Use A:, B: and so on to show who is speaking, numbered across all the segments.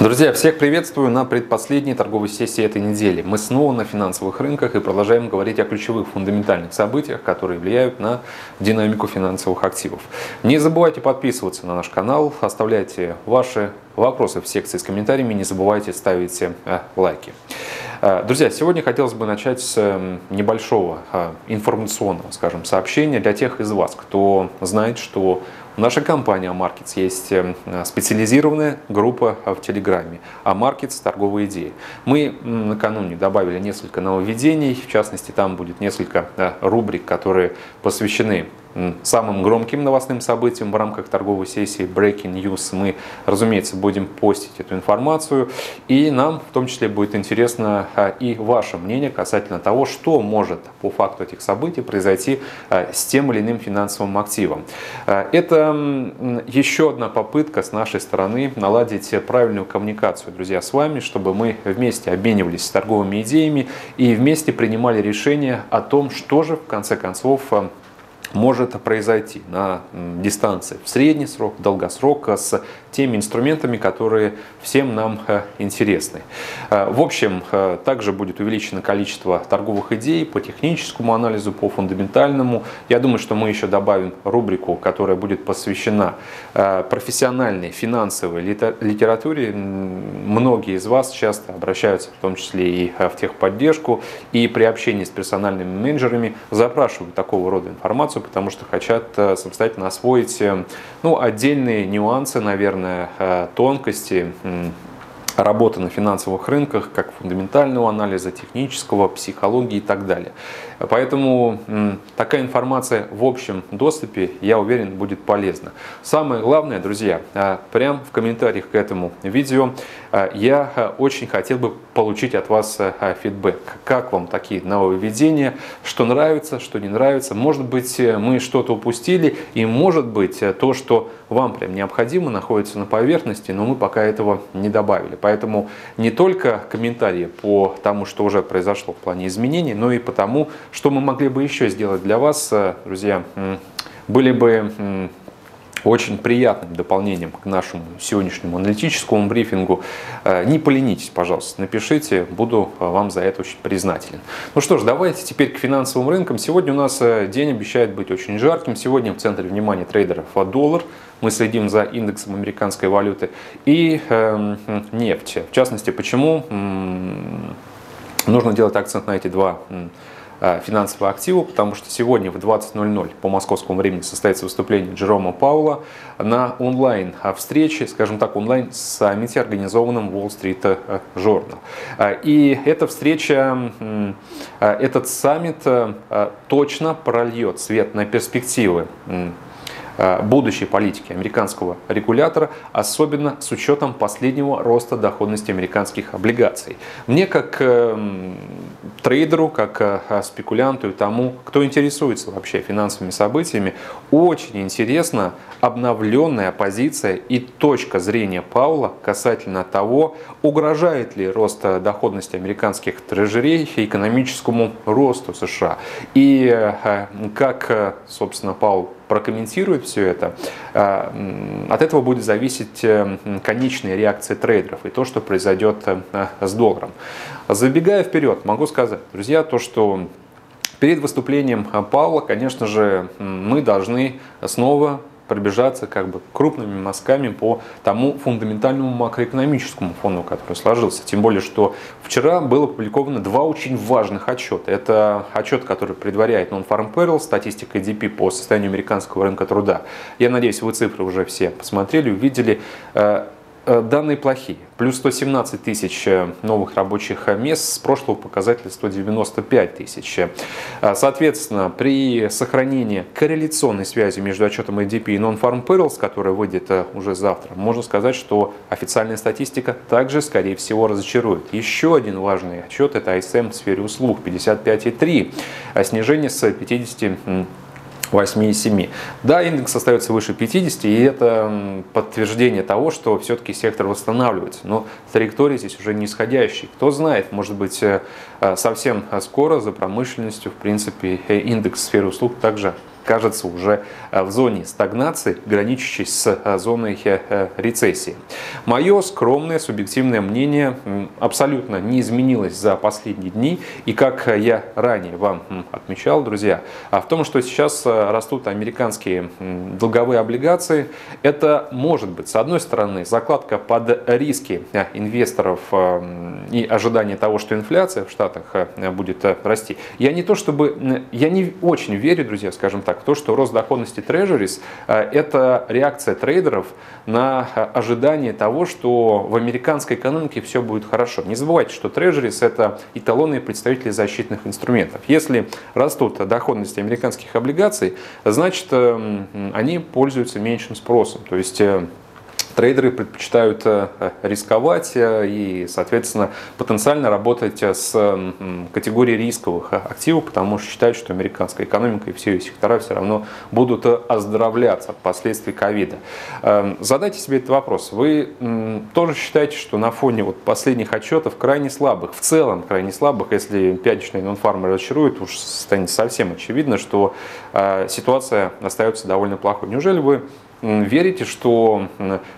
A: Друзья, всех приветствую на предпоследней торговой сессии этой недели. Мы снова на финансовых рынках и продолжаем говорить о ключевых фундаментальных событиях, которые влияют на динамику финансовых активов. Не забывайте подписываться на наш канал, оставляйте ваши вопросы в секции с комментариями, не забывайте ставить э, лайки. Э, друзья, сегодня хотелось бы начать с э, небольшого информационного, скажем, сообщения для тех из вас, кто знает, что в нашей компании Markets есть э, специализированная группа в Телеграме Markets торговые идеи. Мы накануне добавили несколько нововведений, в частности там будет несколько рубрик, которые посвящены самым громким новостным событием в рамках торговой сессии Breaking News. Мы, разумеется, будем постить эту информацию. И нам в том числе будет интересно а, и ваше мнение касательно того, что может по факту этих событий произойти а, с тем или иным финансовым активом. А, это еще одна попытка с нашей стороны наладить правильную коммуникацию, друзья, с вами, чтобы мы вместе обменивались торговыми идеями и вместе принимали решения о том, что же в конце концов может произойти на дистанции в средний срок, долгосрок с теми инструментами, которые всем нам э, интересны. Э, в общем, э, также будет увеличено количество торговых идей по техническому анализу, по фундаментальному. Я думаю, что мы еще добавим рубрику, которая будет посвящена профессиональной финансовой литературе. Многие из вас часто обращаются, в том числе и в техподдержку, и при общении с персональными менеджерами запрашивают такого рода информацию, информацию, потому что хотят э, самостоятельно освоить э, ну, отдельные нюансы, наверное, э, тонкости работы на финансовых рынках, как фундаментального анализа, технического, психологии и так далее. Поэтому такая информация в общем доступе, я уверен, будет полезна. Самое главное, друзья, прямо в комментариях к этому видео я очень хотел бы получить от вас фидбэк. Как вам такие нововведения, что нравится, что не нравится. Может быть, мы что-то упустили, и может быть, то, что вам прям необходимо, находится на поверхности, но мы пока этого не добавили. Поэтому не только комментарии по тому, что уже произошло в плане изменений, но и по тому, что мы могли бы еще сделать для вас, друзья, были бы очень приятным дополнением к нашему сегодняшнему аналитическому брифингу. Э, не поленитесь, пожалуйста, напишите, буду э, вам за это очень признателен. Ну что ж, давайте теперь к финансовым рынкам. Сегодня у нас э, день обещает быть очень жарким. Сегодня в центре внимания трейдеров доллар. Мы следим за индексом американской валюты и э, нефть. В частности, почему нужно делать акцент на эти два финансового актива, потому что сегодня в 20.00 по московскому времени состоится выступление Джерома Паула на онлайн-встрече, скажем так, онлайн-саммите, организованном Wall Street Journal. Э, и эта встреча, э, этот саммит точно прольет свет на перспективы Э, будущей политики американского регулятора, особенно с учетом последнего роста доходности американских облигаций. Мне как э, трейдеру, как э, спекулянту и тому, кто интересуется вообще финансовыми событиями, очень интересна обновленная позиция и точка зрения Паула касательно того, угрожает ли рост доходности американских трежерей экономическому росту США. И как, собственно, Паул прокомментирует все это, а, от этого будет зависеть э, конечная реакция трейдеров и то, что произойдет э, с долларом. Забегая вперед, могу сказать, друзья, то, что перед выступлением Павла, конечно же, мы должны снова пробежаться как бы крупными мазками по тому фундаментальному макроэкономическому фону, который сложился. Тем более, что вчера было опубликовано два очень важных отчета. Это отчет, который предваряет Non-Farm Payroll, статистика EDP по состоянию американского рынка труда. Я надеюсь, вы цифры уже все посмотрели, увидели. Э, Э, данные плохие. Плюс 117 тысяч э, новых рабочих мест, с прошлого показателя 195 тысяч. Э, соответственно, при сохранении корреляционной связи между отчетом ADP и Non-Farm Payrolls, которая выйдет уже завтра, можно сказать, что официальная статистика также, скорее всего, разочарует. Еще один важный отчет – это ISM в сфере услуг 55,3, снижение с 50 8,7. Да, индекс остается выше 50, и это подтверждение того, что все-таки сектор восстанавливается. Но траектория здесь уже нисходящая. Кто знает, может быть, э, совсем скоро за промышленностью, в принципе, индекс сферы услуг также кажется уже в зоне стагнации, граничащей с зоной рецессии. Мое скромное субъективное мнение абсолютно не изменилось за последние дни. И как я ранее вам отмечал, друзья, в том, что сейчас растут американские долговые облигации, это может быть, с одной стороны, закладка под риски инвесторов и ожидание того, что инфляция в Штатах э, будет э, расти. Я не то чтобы, я не очень верю, друзья, скажем так, в то, что рост доходности трежерис э, это реакция трейдеров на ожидание того, что в американской экономике все будет хорошо. Не забывайте, что трежерис это эталонные представители защитных инструментов. Если растут доходности американских облигаций, значит они пользуются меньшим спросом. То есть трейдеры предпочитают э, рисковать э, и, соответственно, потенциально работать э, с категорией рисковых активов, потому что считают, что американская экономика и все ее сектора все равно будут оздоровляться от последствий ковида. Эм, задайте себе этот вопрос. Вы тоже считаете, что на фоне вот последних отчетов крайне слабых, в целом крайне слабых, если пятничный нон-фарм разочарует, уж станет совсем очевидно, что ситуация остается довольно плохой. Неужели вы верите, что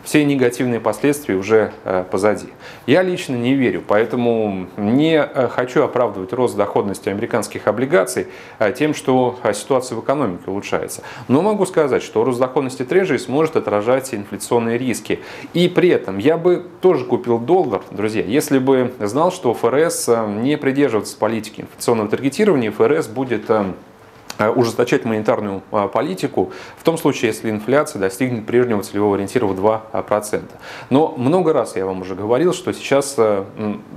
A: все негативные последствия уже э, позади. Я лично не верю, поэтому не э, хочу оправдывать рост доходности американских облигаций э, тем, что ситуация в экономике улучшается. Но могу сказать, что рост доходности трежери сможет отражать инфляционные риски. И при этом я бы тоже купил доллар, друзья, если бы знал, что ФРС не придерживается политики инфляционного таргетирования, ФРС будет ужесточать монетарную э, политику в том случае, если инфляция достигнет прежнего целевого ориентира в 2%. Но много раз я вам уже говорил, что сейчас э,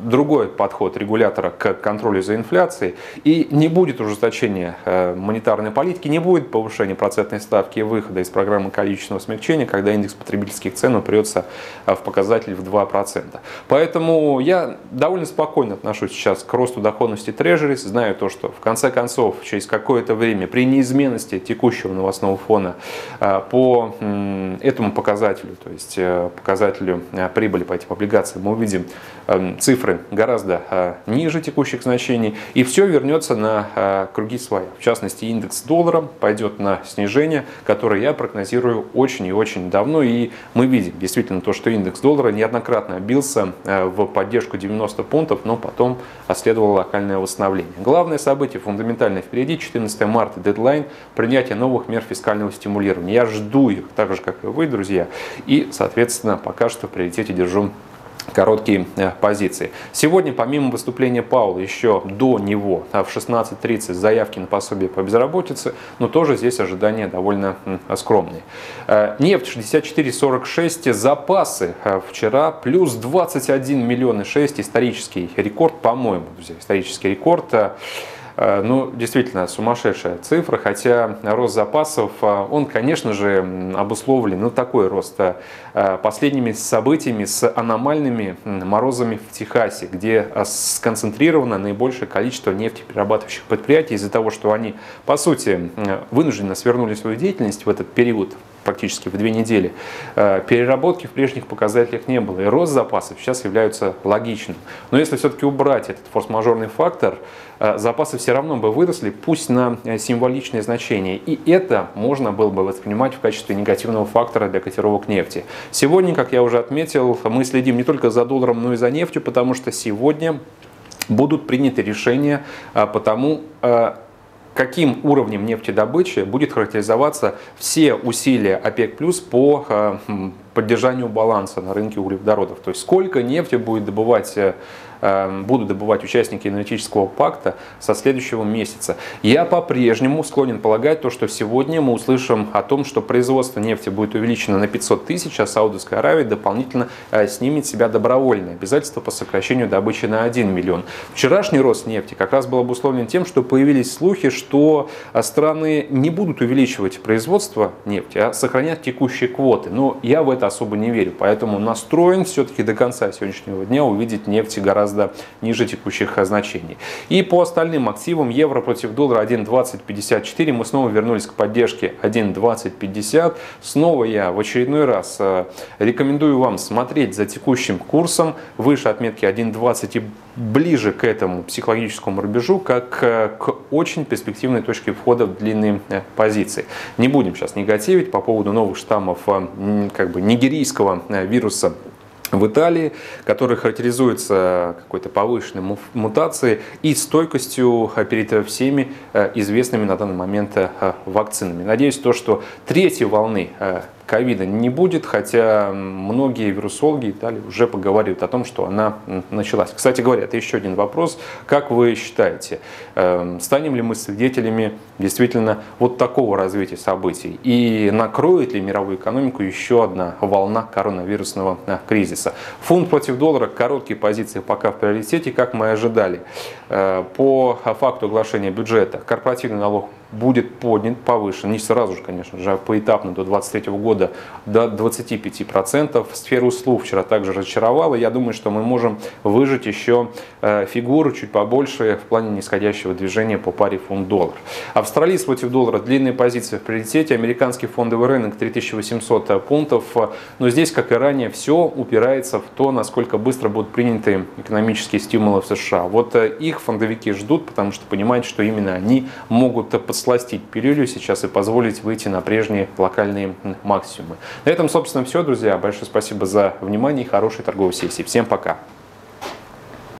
A: другой подход регулятора к контролю за инфляцией и не будет ужесточения монетарной политики, не будет повышения процентной ставки и выхода из программы количественного смягчения, когда индекс потребительских цен упрется в показатель в 2%. Поэтому я довольно спокойно отношусь сейчас к росту доходности трежерис, знаю то, что в конце концов через какое-то время время при неизменности текущего новостного фона э, по этому показателю, то есть э, показателю э, прибыли по этим облигациям, мы увидим цифры гораздо ниже текущих значений, и все вернется на круги своя. В частности, индекс доллара пойдет на снижение, которое я прогнозирую очень и очень давно, и мы видим действительно то, что индекс доллара неоднократно бился в поддержку 90 пунктов, но потом последовало локальное восстановление. Главное событие фундаментально впереди, 14 марта дедлайн принятия новых мер фискального стимулирования. Я жду их, так же, как и вы, друзья. И, соответственно, пока что в приоритете держу короткие э, позиции. Сегодня, помимо выступления Паула, еще до него а в 16.30 заявки на пособие по безработице, но тоже здесь ожидания довольно скромные. Э, нефть 64.46, запасы э, вчера плюс 21 миллион и 6, исторический рекорд, по-моему, друзья, исторический рекорд. Э, ну, действительно, сумасшедшая цифра, хотя рост запасов, э, он, конечно же, обусловлен, ну, такой рост, э, последними событиями с аномальными морозами в Техасе, где сконцентрировано наибольшее количество нефтеперерабатывающих предприятий из-за того, что они, по сути, вынужденно свернули свою деятельность в этот период, практически в две недели, переработки в прежних показателях не было. И рост запасов сейчас является логичным. Но если все-таки убрать этот форс-мажорный фактор, запасы все равно бы выросли, пусть на э, символичное значение. И это можно было бы воспринимать в качестве негативного фактора для котировок нефти. Сегодня, как я уже отметил, мы следим не только за долларом, но и за нефтью, потому что сегодня будут приняты решения э, по тому, каким уровнем нефтедобычи будет характеризоваться все усилия ОПЕК+, по поддержанию баланса на рынке углеводородов. То есть сколько нефти будет добывать Эм, будут добывать участники энергетического пакта со следующего месяца. Я по-прежнему склонен полагать то, что сегодня мы услышим о том, что производство нефти будет увеличено на 500 тысяч, а Саудовская Аравия дополнительно э, снимет себя добровольное обязательство по сокращению добычи на 1 миллион. Вчерашний рост нефти как раз был обусловлен тем, что появились слухи, что э, страны не будут увеличивать производство нефти, а сохранять текущие квоты. Но я в это особо не верю. Поэтому настроен все-таки до конца сегодняшнего дня увидеть нефть гораздо ниже текущих значений. И по остальным активам евро против доллара 1.2054 мы снова вернулись к поддержке 1.2050. Снова я в очередной раз э, рекомендую вам смотреть за текущим курсом выше отметки 1.20 и ближе к этому психологическому рубежу, как э, к очень перспективной точке входа в длинные э, позиции. Не будем сейчас негативить по поводу новых штаммов как бы нигерийского вируса в Италии, который характеризуется какой-то повышенной мутацией и стойкостью э, перед всеми э, известными на данный момент э, вакцинами. Надеюсь, то, что третьей волны ковида не будет, хотя многие вирусологи Италии уже поговаривают о том, что она началась. Кстати говоря, это еще один вопрос. Как вы считаете, эм, станем ли мы свидетелями действительно вот такого развития событий? И накроет ли мировую экономику еще одна волна коронавирусного э, кризиса? Фунт против доллара, короткие позиции пока в приоритете, как мы ожидали. Э, по факту оглашения бюджета корпоративный налог будет поднят, повышен, не сразу же, конечно же, а поэтапно до 2023 года до 25%. Сфера услуг вчера также разочаровала. Я думаю, что мы можем выжить еще э, фигуру чуть побольше в плане нисходящего движения по паре фунт-доллар. Австралийский против доллара, длинные позиции в приоритете, американский фондовый рынок 3800 пунктов. Но здесь, как и ранее, все упирается в то, насколько быстро будут приняты экономические стимулы в США. Вот э, их фондовики ждут, потому что понимают, что именно они могут подслать подсластить пилюлю сейчас и позволить выйти на прежние локальные максимумы. На этом, собственно, все, друзья. Большое спасибо за внимание и хорошей торговой сессии. Всем пока!